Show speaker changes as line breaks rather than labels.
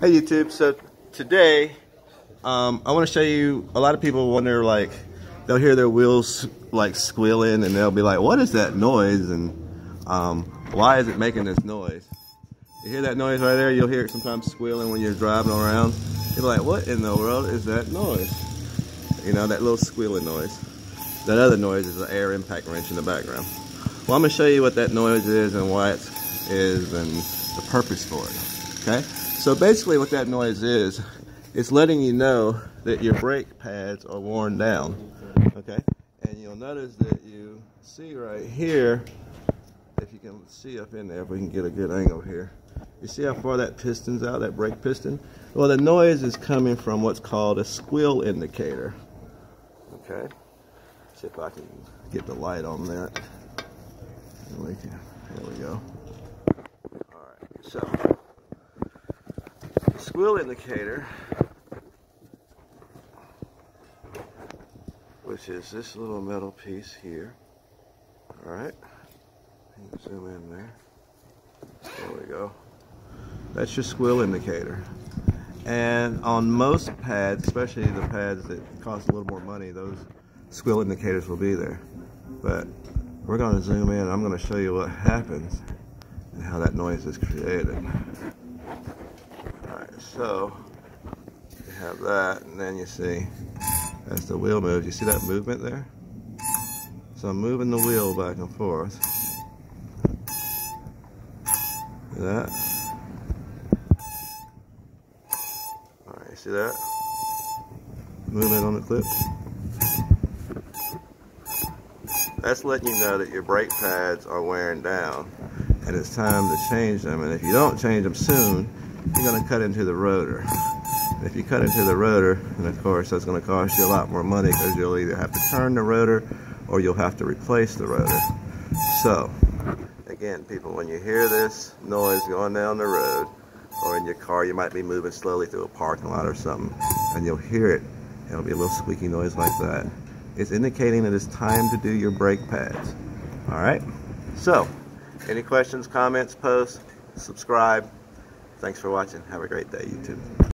Hey YouTube, so today um, I want to show you, a lot of people wonder like, they'll hear their wheels like squealing and they'll be like, what is that noise and um, why is it making this noise? You hear that noise right there? You'll hear it sometimes squealing when you're driving around. You're like, what in the world is that noise? You know, that little squealing noise. That other noise is an air impact wrench in the background. Well, I'm going to show you what that noise is and why it is and the purpose for it. Okay? So basically what that noise is, it's letting you know that your brake pads are worn down. Okay? And you'll notice that you see right here, if you can see up in there, if we can get a good angle here. You see how far that piston's out, that brake piston? Well, the noise is coming from what's called a squeal indicator. Okay? See if I can get the light on that. There we, there we go. Alright, so squeal indicator, which is this little metal piece here. All right, zoom in there. There we go. That's your squeal indicator. And on most pads, especially the pads that cost a little more money, those squeal indicators will be there. But we're going to zoom in. I'm going to show you what happens and how that noise is created. So you have that, and then you see as the wheel moves, you see that movement there? So I'm moving the wheel back and forth. See that? Alright, see that? Movement on the clip. That's letting you know that your brake pads are wearing down and it's time to change them. And if you don't change them soon, you're going to cut into the rotor. And if you cut into the rotor, and of course that's going to cost you a lot more money because you'll either have to turn the rotor or you'll have to replace the rotor. So, again, people, when you hear this noise going down the road, or in your car, you might be moving slowly through a parking lot or something, and you'll hear it. It'll be a little squeaky noise like that. It's indicating that it's time to do your brake pads. All right? So, any questions, comments, posts, subscribe. Thanks for watching. Have a great day, YouTube.